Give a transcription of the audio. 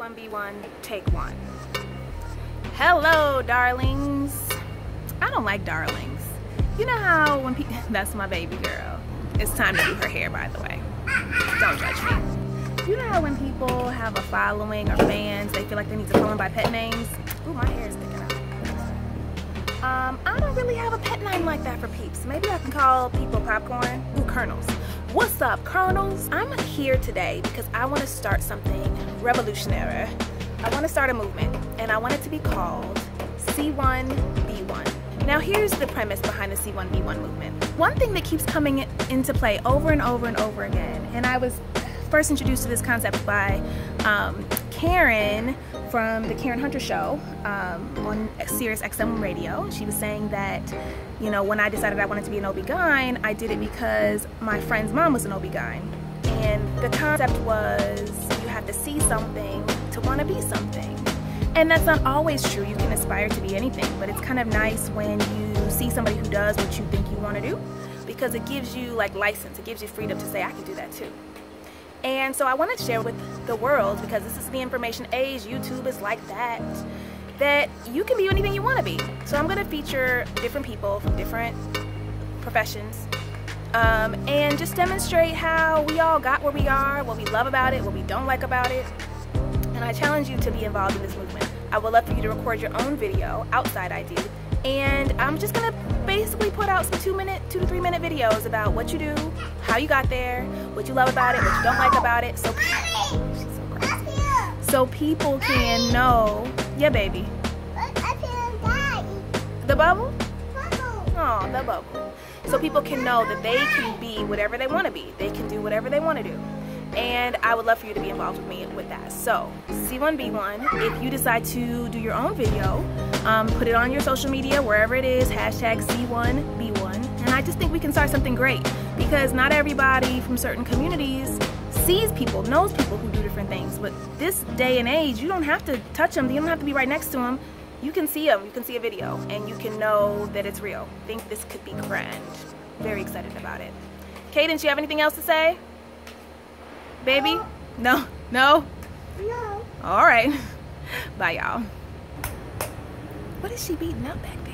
See1Be1, take one. Hello, darlings. I don't like darlings. You know how when people, that's my baby girl. It's time to do her hair, by the way. Don't judge me. You know how when people have a following or fans, they feel like they need to call them by pet names? Ooh, my hair is sticking out. Um, I don't really have a for peeps. Maybe I can call people popcorn. Ooh, kernels. What's up, kernels? I'm here today because I want to start something revolutionary. I want to start a movement, and I want it to be called See1Be1. Now, here's the premise behind the See1Be1 movement. One thing that keeps coming into play over and over and over again, and I was first introduced to this concept by um, Karen from the Karen Hunter Show um, on Sirius XM Radio. She was saying that, you know, when I decided I wanted to be an OB-GYN, I did it because my friend's mom was an OB-GYN. And the concept was you have to see something to want to be something. And that's not always true. You can aspire to be anything, but it's kind of nice when you see somebody who does what you think you want to do because it gives you like license. It gives you freedom to say, I can do that too. And so I want to share with the world, because this is the information age, YouTube is like that, that you can be anything you want to be. So I'm going to feature different people from different professions um, and just demonstrate how we all got where we are, what we love about it, what we don't like about it. And I challenge you to be involved in this movement. I would love for you to record your own video outside ID. And I'm just gonna basically put out some two minute, two to three minute videos about what you do, how you got there, what you love about it, what you don't like about it. So, so people can know. Yeah, baby. The bubble? Oh, the bubble. So people can know that they can be whatever they want to be. They can do whatever they want to do and I would love for you to be involved with me with that. So See1Be1, if you decide to do your own video, um, put it on your social media, wherever it is, hashtag See1Be1, and I just think we can start something great because not everybody from certain communities sees people, knows people who do different things, but this day and age, you don't have to touch them, you don't have to be right next to them, you can see them, you can see a video, and you can know that it's real. I think this could be grand. Very excited about it. Cadence, you have anything else to say? Baby? No? No? No. All right. Bye, y'all. What is she beating up back there?